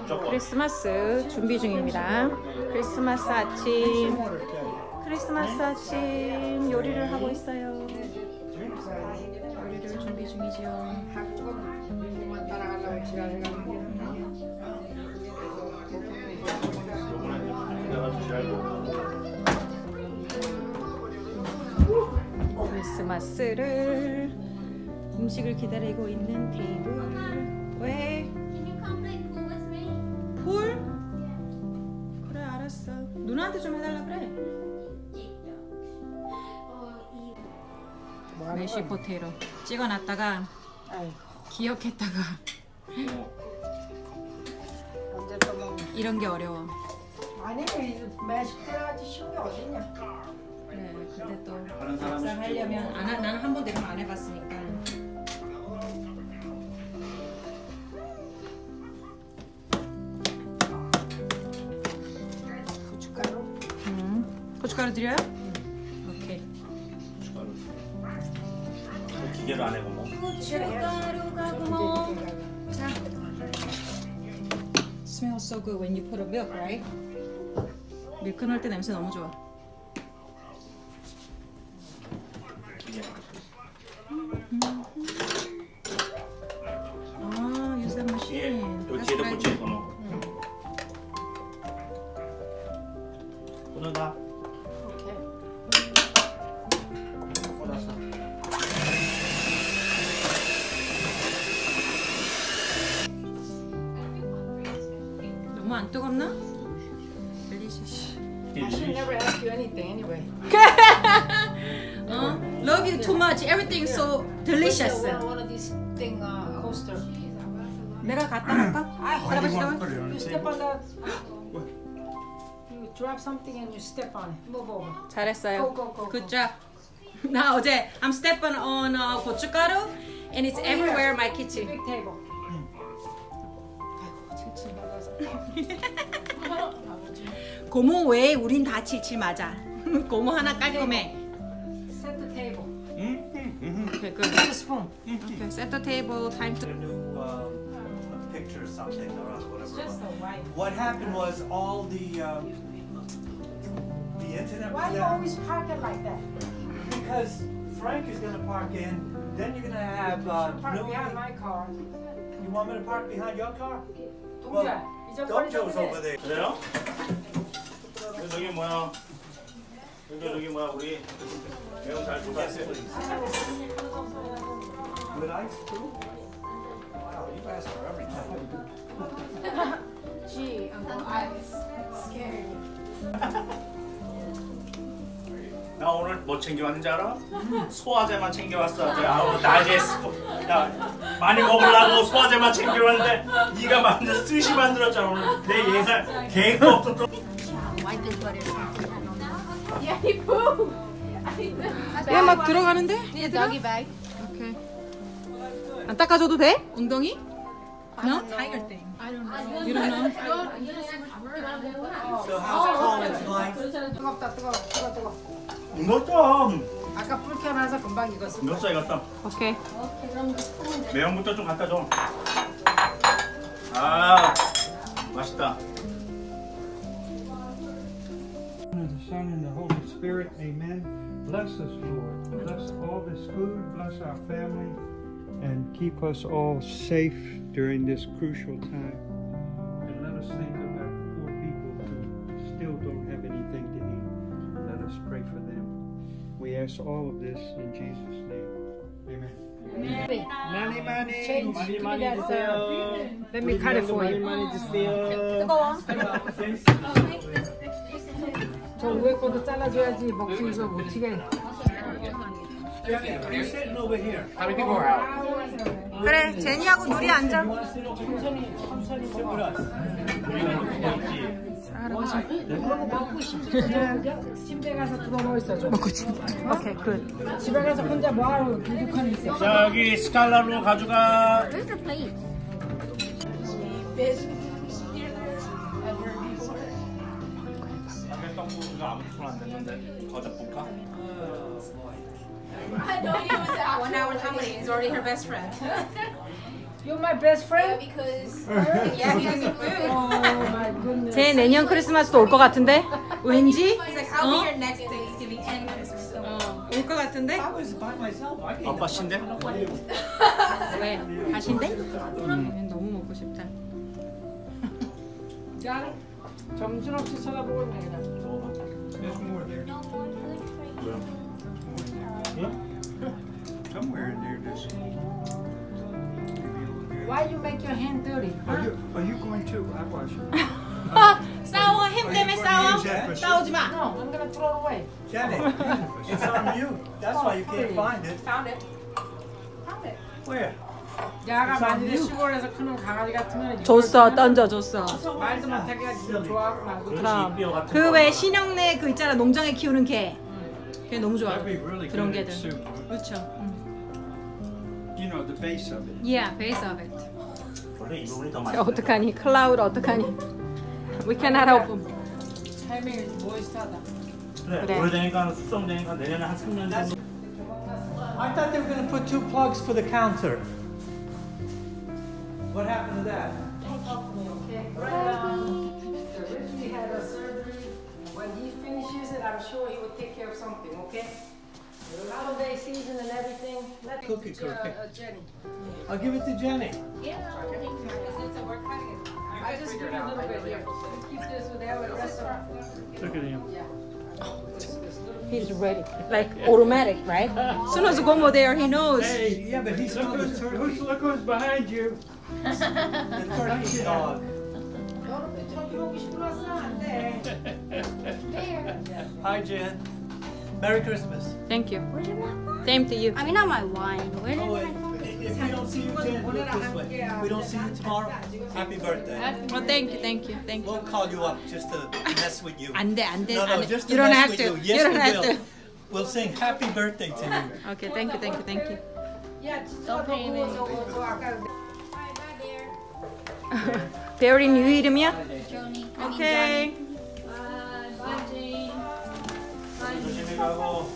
크리스마스 준비 중입니다. 크리스마스 아침. 크리스마스 아침 요리를 하고 있어요. 요리를 준비 중이지요. 크리스마스를 음식을 기다리고 있는 테이블. 나한테 좀 해달라 그래. 메시 포테이로 찍어놨다가 기억했다가 언제 또 먹냐? 이런 게 어려워. 아니 매식대라지 쉬운 게 어딨냐? 그래 근데 또 막상 하려면 안 하, 나는 한 번도 이런 거안 해봤으니까. 고춧가루 드려요? 오케이. 기계로 안 해고 뭐. 고춧가루가 구멍. 자. Smells so good when you put a milk, right? 밀크 넣을 때 냄새 너무 좋아. 아, anything anyway 어? Love you too much. Everything so delicious. One, one of these thing uh, coaster 내가 갖다 놓을까? 할아버지도. You step on that You drop something and you step on it Move over 잘했어요. Go, go, go, Good go. job. 나 어제 I'm stepping on uh, 고춧가루 and it's everywhere in my kitchen. Big table 아이고 발라서 고모 외에 우린 다 칠칠 맞아. 고모 하나 깔끔해. Set the table Okay, good. Have a spoon Okay, set the table. Time to. a new um, picture something or whatever. What happened was all the um, the internet Why was you always park it like that? because Frank is gonna park in. Then you're gonna have uh, Park new. behind my car You want me to park behind your car? Dojo's 좀 over there. 그래요? 여기 저기 뭐야? 여기 저기 뭐야 우리 매운 잘 준비했어요. 나 오늘 뭐 챙겨왔는지 알아? 소화제만 챙겨왔어. 저 아우 스포. 야 많이 먹으려고 소화제만 챙겨왔는데 네가 만든 스시 만들었잖아 오늘. 내 예산 계획도. Yeah, he pooped. 얘막 들어가는데? Bag. 오케이. 안 닦아줘도 돼? 엉덩이? No? Tiger thing. I don't know. You don't know? So how's Colin's life? 뜨겁다 뜨거워 뜨거 뜨거 익었어. 아까 불 켜놔서 금방 익었어 익었어 익었어. 오케이. 매운부터 좀 갖다 줘. 아 맛있다. Spirit. Amen. Bless us, Lord. Bless all this food. Bless our family. And keep us all safe during this crucial time. And let us think about poor people who still don't have anything to eat. Let us pray for them. We ask all of this in Jesus' name. Amen. Money, money. Change. That, uh, Let me cut it for you 저 위에 것도 잘라줘야지 먹지에서 못 튀게. 그래, 제니하고 누리 앉아. Us. 침대 가서 뭐 있어 좀 오케이, 굿. 집에 가서 혼자 뭐하러 두둑한 있어 자 여기 스칼라로 가져가. Where's the plate? 떡국가 아무도 손안 댔는데 거저 볼까? One hour comedy is already her best friend. You're my best friend? Because Yeah, he doesn't food. 다음에 내년 크리스마스도 올 것 같은데? 왠지? He's like, I'll be 어? here next Thanksgiving and Christmas. 어, 올것 같은데? I was by myself. I 아빠 신데? 왜? 가신대? 음, 너무 먹고 싶다. 야, 정신없이 쳐다보고 있네 그냥. Why you make your hand dirty? Are you, are you going to? I watch you. 싸워 햄 때문에 싸워? 싸우지 마. No, I'm gonna throw it away. Janet, it's on you. That's why you can't find it. Found it. Found it. Where? 야가 you. 시골에서 크는 강아지 같으면 줬어 던져 줬어. 말도 못하게 가지고 좋아하고 말고 그렇지 뼈 같은 그 거. 왜 신영네 그 있잖아 농장에 키우는 개. 걔 너무 좋아. 그런 개들. 그렇죠. 응. You know, the base of it. Yeah, base of it. 어. 어떡하니? 클라우드 어떡하니? We cannot help him. 타이밍이 모이스하다. 그래, 그래. 오래되니까 숙성되니까 내년에 한 3년 정도. I thought they were going to put two plugs for the counter. What happened to that? Okay, right now, originally had a surgery. When he finishes it, I'm sure he will take care of something, okay? The holiday season and everything, let Cookie, it to uh, cookie. uh, Jenny. I'll give it to Jenny. I figure it out. Look at him. Oh, he's ready, like automatic, right? As soon as you there, he knows. Hey, yeah, but he's look who's, who's, look who's behind you. the dog. Hi, Jen. Merry Christmas. Thank you. Same to you. I mean, not my wine. Where did oh, my this way. We don't see you tomorrow. Happy birthday. Oh, thank you, thank you, thank you. We'll call you up just to mess with you. 안 돼, 안 돼, No, 안 no, 돼. just to You don't mess have with to. you. You Yes, don't we have will. to. We'll sing happy birthday to you. Okay, thank you, thank you, thank you. 야, 진짜 너 그거 저거 저 아까 Alright, bye, dear. 배우리 뉴 이름이야? Joni. 오케이. Bye. Bye, Jane. 조심히 가고